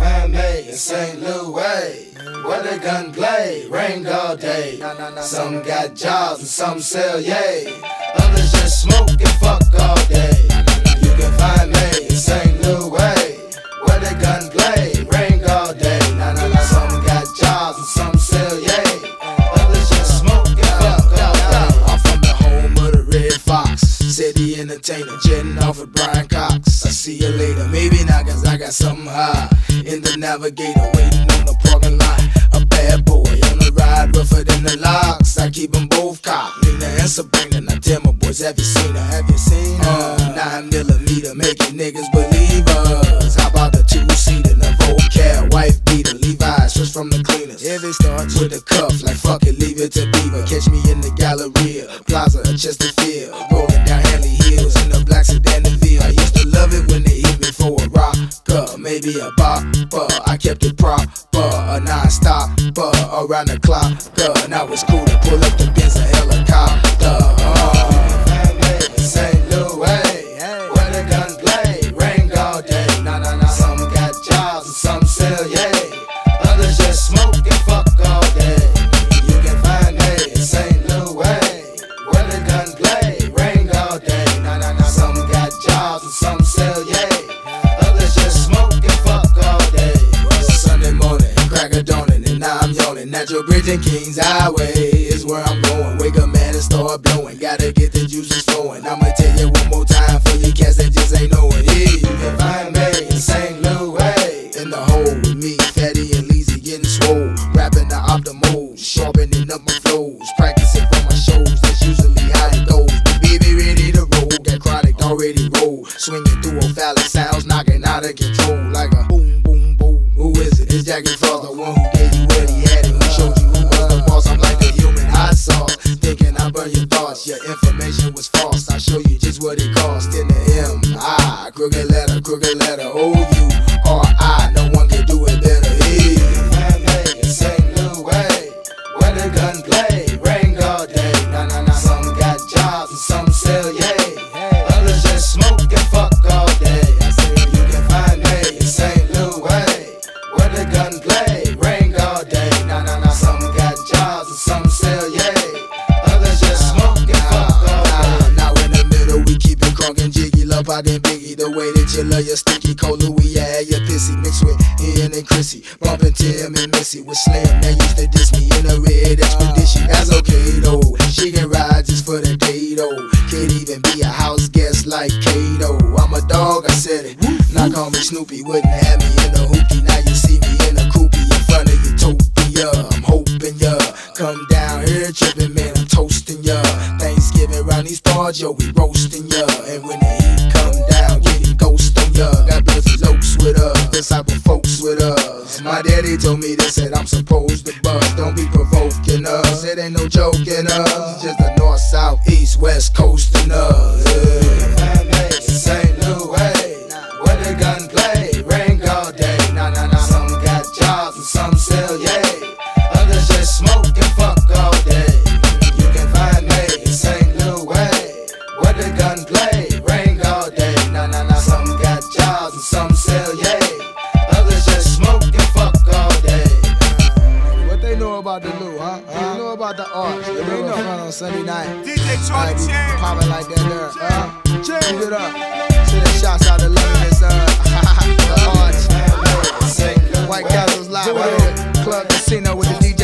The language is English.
find me in St. Louis. Where the gun play, rain all day. Some got jobs and some sell yay. Others just smoke and fuck all day. City entertainer, jetting off with Bryan Cox. I see you later, maybe not, cause I got something high. In the navigator, waiting on the parking lot. A bad boy on the ride, rougher than the locks. I keep them both cocked. Nina and Sabrina, now tell my boys, have you seen her? Have you seen her? Uh. Nine millimeter, making niggas believe like fuck it, leave it to Beaver. Catch me in the Galleria, Plaza, Chesterfield. Rolling down Hanley Hills in the black sedan DeVille. I used to love it when they hit me for a rocker, maybe a bopper. I kept it proper, a non-stopper around the clock. Now it's cool to pull up the rain all day. Some got jobs and some sell. Others just smoke and fuck all day. Sunday morning, crack and now I'm yawning. Natural Bridge and Kingshighway is where I'm going. Wake up, man, and start blowing. Gotta get the juices flowing. I'ma Swinging through a phallic sounds, knocking out of control like a boom, boom, boom. Who is it? It's Jackie Frost, the one who gave you what he had and who showed you who was the boss. I'm like the human hot sauce, thinking I burn your thoughts. Your information was false. I show you just what it cost in the M I crooked letter, crooked letter O U And biggie, the way that you love your sticky cold Louis, yeah, your pissy mixed with Ian and Chrissy. Bumping Tim and Missy with Slim. They used to diss me in a red expedition. That's okay though. She can ride just for the day though. Can't even be a house guest like Kato. I'm a dog, I said it. Now call me Snoopy, wouldn't have me in a hoopty. Now you see me in a coopy in front of Utopia. I'm hoping ya come down here tripping, man. I'm toasting ya. Thanksgiving round these parts, yo, we roasting ya. And when daddy told me they said I'm supposed to bust. Don't be provoking us, it ain't no joking us. Just the north, south, east, west coast and us. Yeah. About the arts? They know front on Sunday night. DJ Charlie Chan. Popping like that there. Uh, Change it up. Send the shots out to London and uh, the arts. White Castle's live right here. Club Casino with the DJ